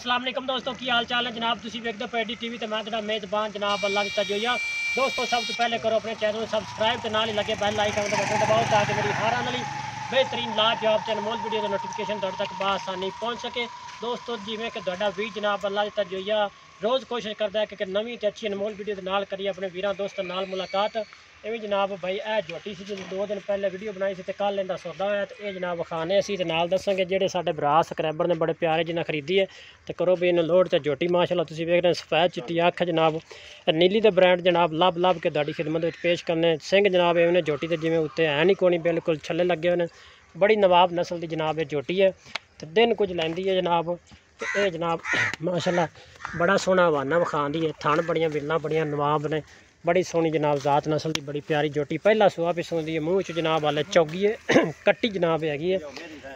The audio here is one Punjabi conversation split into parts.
ਅਸਲਾਮ ਅਲੈਕਮ ਦੋਸਤੋ, ਕੀ ਹਾਲ ਚਾਲ ਹੈ? ਜਨਾਬ, ਤੁਸੀਂ ਵੇਖਦੇ ਹੋ ਪੈਡੀ ਟੀਵੀ ਤੇ ਮੈਂ ਤੁਹਾਡਾ ਮੇਜ਼ਬਾਨ ਜਨਾਬ ਅੱਲਾ ਦਿੱਤਾ ਤਜੋਈਆ ਦੋਸਤੋ, ਸਭ ਤੋਂ ਪਹਿਲੇ ਕਰੋ ਆਪਣੇ ਚੈਨਲ ਨੂੰ ਸਬਸਕ੍ਰਾਈਬ ਤੇ ਨਾਲ ਹੀ ਲੱਗੇ ਬੈਲ ਆਈਕਨ ਦਾ ਬਟਨ ਦਬਾਓ ਤਾਂ ਕਿ ਮੇਰੀ ਹਰ ਆਉਣ ਵਾਲੀ ਬਿਹਤਰੀਨ, ਲਾਜਵਾਬ ਤੇ ਅਨਮੋਲ ਵੀਡੀਓ ਦਾ ਨੋਟੀਫਿਕੇਸ਼ਨ ਤੁਹਾਡੇ ਤੱਕ ਬਾਸਾਨੀ ਪਹੁੰਚ ਸਕੇ। ਦੋਸਤੋ, ਜਿਵੇਂ ਕਿ ਤੁਹਾਡਾ ਵੀ ਜਨਾਬ ਅੱਲਾ ਦਿੱਤਾ ਤਜੋਈਆ ਰੋਜ਼ ਕੋਸ਼ਿਸ਼ ਕਰਦਾ ਕਿ ਇੱਕ ਨਵੀਂ ਤੇ ਅੱਛੀ ਅਨਮੋਲ ਵੀਡੀਓ ਦੇ ਨਾਲ ਕਰੀਏ ਆਪਣੇ ਵੀਰਾਂ, ਦੋਸਤਾਂ ਨਾਲ ਮੁਲਾਕਾਤ। ਇਹ ਵੀ ਜਨਾਬ ਬਾਈ ਇਹ ਝੋਟੀ ਸੀ ਜਿਹੜੀ ਦੋ ਦਿਨ ਪਹਿਲੇ ਵੀਡੀਓ ਬਣਾਈ ਸੀ ਤੇ ਕੱਲ ਇਹਦਾ ਸੌਦਾ ਹੋਇਆ ਤੇ ਇਹ ਜਨਾਬ ਵਿਖਾਣੇ ਅਸੀਂ ਤੇ ਨਾਲ ਦੱਸਾਂਗੇ ਜਿਹੜੇ ਸਾਡੇ ਭਰਾ ਸਕ੍ਰੈਬਰ ਨੇ ਬੜੇ ਪਿਆਰੇ ਜਿਨ੍ਹਾਂ ਖਰੀਦੀ ਹੈ। ਤੇ ਕਰੋ ਵੀ ਇਹਨੂੰ ਲੋਡ ਤੇ ਝੋਟੀ ਮਾਸ਼ਾਅੱਲਾ ਤੁਸੀਂ ਵੇਖ ਰਹੇ ਹੋ, ਸਫੈਦ ਚਿੱਟੀ ਅੱਖ ਜਨਾਬ। ਨੀਲੀ ਦੇ ਬ੍ਰਾਂਡ ਜਨਾਬ ਲੱਭ ਲੱਭ ਕੇ ਤੁਹਾਡੀ ਖਿਦਮਤ ਵਿੱਚ ਪੇਸ਼ ਕਰਨੇ ਸਿੰਘ ਜਨਾਬ, ਇਹ ਨੇ ਝੋਟੀ ਤੇ ਜਿਵੇਂ ਉੱਤੇ ਹੈ ਨਹੀਂ ਕੋਣੀ, ਬਿਲਕੁਲ ਛੱਲੇ ਲੱਗੇ ਹੋਏ ਨੇ। ਬੜੀ ਨਵਾਬ ਨਸਲ ਦੀ ਜਨਾਬ ਇਹ ਝੋਟੀ ਹੈ ਤੇ ਦਿਨ ਕੁਝ ਲੈਂਦੀ ਹੈ ਜਨਾਬ। ਤੇ ਇਹ ਜਨਾਬ, ਮਾਸ਼ਾਅੱਲਾ, ਬੜਾ ਸੋਹਣਾ ਹਵਾਨਾ ਵਿਖਾਉਂਦੀ ਹੈ। ਥਣ ਬੜੀਆਂ ਬਿੱਲਾਂ ਬੜੀਆਂ, ਨਵਾਬ ਨੇ। ਬੜੀ ਸੋਹਣੀ ਜਨਾਬ ਜ਼ਾਤ ਨਸਲ ਦੀ ਬੜੀ ਪਿਆਰੀ ਜੋਟੀ। ਪਹਿਲਾ ਸੂਆ ਵੀ ਸੁਣਦੀ ਹੈ ਮੂੰਹ 'ਚ ਜਨਾਬ ਵਾਲੇ ਚੌਗੀ ਹੈ ਕੱਟੀ ਜਨਾਬ ਹੈਗੀ ਹੈ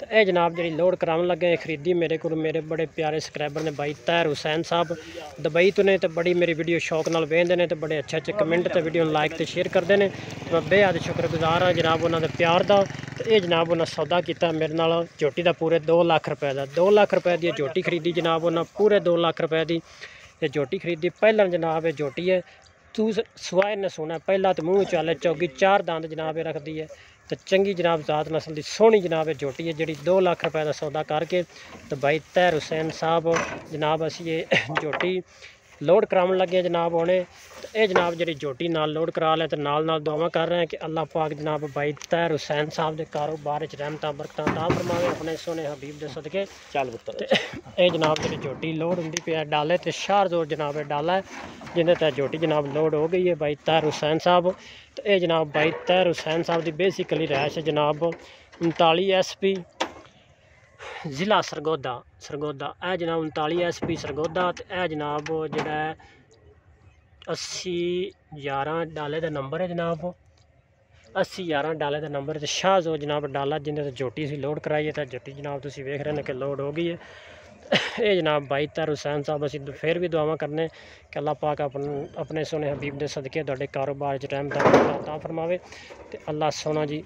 ਤੇ ਇਹ ਜਨਾਬ ਜਿਹੜੀ ਲੋਡ ਕਰਾਉਣ ਲੱਗੇ ਹੈ, ਖਰੀਦੀ ਮੇਰੇ ਕੋਲ। ਮੇਰੇ ਬੜੇ ਪਿਆਰੇ ਸਬਸਕ੍ਰਾਈਬਰ ਨੇ ਬਾਈ ਤਾਹਿਰ ਹੁਸੈਨ ਸਾਹਿਬ। ਦੁਬਈ ਤੋਂ ਨੇ ਤੇ ਬੜੀ ਮੇਰੀ ਵੀਡੀਓ ਸ਼ੌਕ ਨਾਲ ਵੇਖਦੇ ਨੇ ਤੇ ਬੜੇ ਅੱਛੇ ਅੱਛੇ ਕਮੈਂਟ ਤੇ ਵੀਡੀਓ ਨੂੰ ਲਾਈਕ ਤੇ ਸ਼ੇਅਰ ਕਰਦੇ ਨੇ। ਮੈਂ ਬੇਹੱਦ ਸ਼ੁਕਰਗੁਜ਼ਾਰ ਹਾਂ ਜਨਾਬ ਉਹਨਾਂ ਦੇ ਪਿਆਰ ਦਾ। ਤੇ ਇਹ ਜਨਾਬ ਉਹਨਾਂ ਸੌਦਾ ਕੀਤਾ ਮੇਰੇ ਨਾਲ। ਜੋਟੀ ਦਾ ਪੂਰੇ 2 ਲੱਖ ਰੁਪਏ ਦਾ। 2 ਲੱਖ ਰੁਪਏ ਦੀ ਇਹ ਝੋਟੀ ਖਰੀਦੀ ਜਨਾਬ ਉਹਨਾਂ ਪੂਰੇ 2 ਲੱਖ ਰੁਪਏ ਦੀ। ਇਹ ਜੋਟੀ ਖਰੀਦੀ। ਪਹਿਲਾਂ ਜਨਾਬ ਇਹ ਜੋਟੀ ਹੈ ਤੂੰ ਸਵਾਏ ਨੇ ਸੋਨਾ ਪਹਿਲਾਂ ਤੇ ਮੂੰਹ ਚਾਲੇ, ਚੌਗੀ ਚਾਰ ਦੰਦ ਜਨਾਬ ਇਹ ਰੱਖਦੀ ਹੈ, ਤੇ ਚੰਗੀ ਜਨਾਬ ਜ਼ਾਤ ਨਸਲ ਦੀ ਸੋਹਣੀ ਜਨਾਬ ਇਹ ਜੋਟੀ ਹੈ, ਜਿਹੜੀ 2 ਲੱਖ ਰੁਪਏ ਦਾ ਸੌਦਾ ਕਰਕੇ ਤੇ ਬਾਈ ਤਹਿਰ ਹੁਸੈਨ ਸਾਹਿਬ, ਜਨਾਬ ਅਸੀਂ ਇਹ ਜੋਟੀ ਲੋਡ ਕਰਾਉਣ ਲੱਗੇ ਜਨਾਬ ਹੁਣੇ। ਤੇ ਇਹ ਜਨਾਬ ਜਿਹੜੀ ਝੋਟੀ ਨਾਲ ਲੋਡ ਕਰਾ ਲਿਆ ਤੇ ਨਾਲ ਨਾਲ ਦੁਆਵਾਂ ਕਰ ਰਹੇ ਹਾਂ ਕਿ ਅੱਲਾਹ ਪਾਕ ਜਨਾਬ ਬਾਈ ਤਹਿਰ ਹੁਸੈਨ ਸਾਹਿਬ ਦੇ ਕਾਰੋਬਾਰ ਵਿੱਚ ਰਹਿਮਤਾਂ ਬਰਕਤਾਂ ਤਾਂ ਫਰਮਾਵੇ ਆਪਣੇ ਸੋਹਣੇ ਹਬੀਬ ਦੇ ਸਦਕੇ। ਚੱਲ ਪੁੱਤਰ। ਇਹ ਜਨਾਬ ਜਿਹੜੀ ਝੋਟੀ ਲੋਡ ਹੁੰਦੀ ਹੈ ਡਾਲੇ ਤੇ ਸ਼ਾਹਰਜ਼ੋਰ ਜਨਾਬ ਇਹ ਡਾਲਾ ਹੈ ਜਿਹਦੇ ਤੇ ਝੋਟੀ ਜਨਾਬ ਲੋਡ ਹੋ ਗਈ ਹੈ ਬਾਈ ਤਾਰ ਹੁਸੈਨ ਸਾਹਿਬ। ਤੇ ਇਹ ਜਨਾਬ ਬਾਈ ਤਾਰ ਹੁਸੈਨ ਸਾਹਿਬ ਦੀ ਬੇਸਿਕਲੀ ਰਹਿਸ਼ ਹੈ ਜਨਾਬ। 39 ਐਸਪੀ ਜ਼ਿਲ੍ਹਾ ਸਰਗੋਦਾ ਸਰਗੋਦਾ। ਇਹ ਜਨਾਬ 39 ਐਸਪੀ ਸਰਗੋਦਾ ਤੇ ਇਹ ਜਨਾਬ ਜਿਹੜਾ ਹੈ 80 11 ਡਾਲੇ ਦਾ ਨੰਬਰ ਹੈ ਜਨਾਬ। 80 11 ਡਾਲੇ ਦਾ ਨੰਬਰ ਤੇ ਸ਼ਾਹਜ਼ੋ ਜਨਾਬ ਡਾਲਾ ਜਿੰਦੇ ਤੇ ਜੋਟੀ ਸੀ ਲੋਡ ਕਰਾਈ ਹੈ ਤਾਂ ਜੋਟੀ ਜਨਾਬ ਤੁਸੀਂ ਵੇਖ ਰਹੇ ਨੇ ਕਿ ਲੋਡ ਹੋ ਗਈ ਹੈ। ਇਹ ਜਨਾਬ ਬਾਈ ਤਾਰ ਹੁਸੈਨ ਸਾਹਿਬ, ਅਸੀਂ ਫਿਰ ਵੀ ਦੁਆਵਾਂ ਕਰਨੇ ਕਿ ਅੱਲਾਹ ਪਾਕ ਆਪਣ ਆਪਣੇ ਸੋਹਣੇ ਹਬੀਬ ਦੇ ਸਦਕੇ ਤੁਹਾਡੇ ਕਾਰੋਬਾਰ 'ਚ ਰਹਿਮਤ ਤਾਂ ਫਰਮਾਵੇ ਤੇ ਅੱਲਾਹ ਸੋਹਣਾ ਜੀ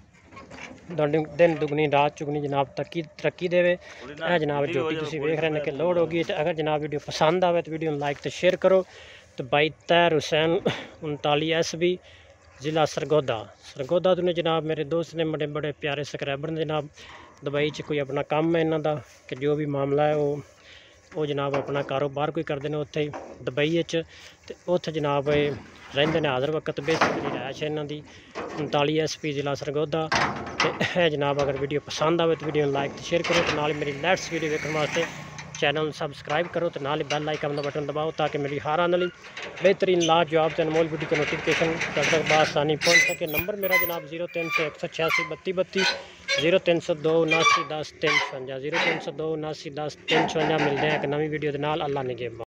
ਦਿਨ ਦੁਗਣੀ, ਰਾਤ ਚੁਗਣੀ ਜਨਾਬ ਤਰੱਕੀ ਤਰੱਕੀ ਦੇਵੇ। ਇਹ ਜਨਾਬ ਝੋਟੀ ਤੁਸੀਂ ਵੇਖ ਰਹੇ ਨੇ ਕਿ ਲੋਡ ਹੋ ਗਈ ਤੇ ਅਗਰ ਜਨਾਬ ਵੀਡੀਓ ਪਸੰਦ ਆਵੇ ਤਾਂ ਵੀਡੀਓ ਨੂੰ ਲਾਈਕ ਤੇ ਸ਼ੇਅਰ ਕਰੋ। ਤੇ ਬਾਈ ਤੈਰ ਹੁਸੈਨ 39 ਐਸਬੀ, ਜ਼ਿਲ੍ਹਾ ਸਰਗੋਦਾ। ਸਰਗੋਦਾ ਤੋਂ ਨੇ ਜਨਾਬ ਮੇਰੇ ਦੋਸਤ ਨੇ ਬੜੇ ਬੜੇ ਪਿਆਰੇ ਸਬਸਕ੍ਰਾਈਬਰ ਨੇ ਜਨਾਬ। ਦੁਬਈ 'ਚ ਕੋਈ ਆਪਣਾ ਕੰਮ ਹੈ ਇਹਨਾਂ ਦਾ ਕਿ ਜੋ ਵੀ ਮਾਮਲਾ ਹੈ ਉਹ ਉਹ ਜਨਾਬ ਆਪਣਾ ਕਾਰੋਬਾਰ ਕੋਈ ਕਰਦੇ ਨੇ ਉੱਥੇ ਦੁਬਈ ਵਿੱਚ। ਤੇ ਉੱਥੇ ਜਨਾਬ ਇਹ ਰਹਿੰਦੇ ਨੇ ਹਾਜ਼ਰ ਵਕਤ ਬੇਸਿਕਲੀ ਰਹਿਸ਼ ਹੈ ਇਹਨਾਂ ਦੀ 39 ਐਸਪੀ ਜ਼ਿਲ੍ਹਾ ਸਰਗੋਦਾ। ਤੇ ਇਹ ਜਨਾਬ ਅਗਰ ਵੀਡੀਓ ਪਸੰਦ ਆਵੇ ਤਾਂ ਵੀਡੀਓ ਨੂੰ ਲਾਈਕ ਤੇ ਸ਼ੇਅਰ ਕਰੋ ਤੇ ਨਾਲ ਹੀ ਮੇਰੀ ਲੈਟਸ ਵੀਡੀਓ ਵੇਖਣ ਵਾਸਤੇ ਚੈਨਲ ਨੂੰ ਸਬਸਕ੍ਰਾਈਬ ਕਰੋ ਤੇ ਨਾਲ ਹੀ ਬੈਲ ਆਈਕਨ ਦਾ ਬਟਨ ਦਬਾਓ ਤਾਂ ਕਿ ਮੇਰੀ ਹਰ ਆਉਣ ਵਾਲੀ ਬਿਹਤਰੀਨ ਲਾਜਵਾਬ ਤੇ ਅਨਮੋਲ ਵੀਡੀਓ ਦੀ ਨੋਟੀਫਿਕੇਸ਼ਨ ਤੁਹਾਡੇ ਤੱਕ ਬਾਸਾਨੀ ਪਹੁੰਚ ਸਕੇ ਨੰਬਰ ਮੇਰਾ ਜਨਾਬ 0301863232 0302 7910 355 0302 7910 355 ਮਿਲਦੇ ਹਾਂ ਇੱਕ ਨਵੀਂ ਵੀਡੀਓ ਦੇ ਨਾਲ ਅੱਲਾ ਨਿਗਹਿਬਾਨ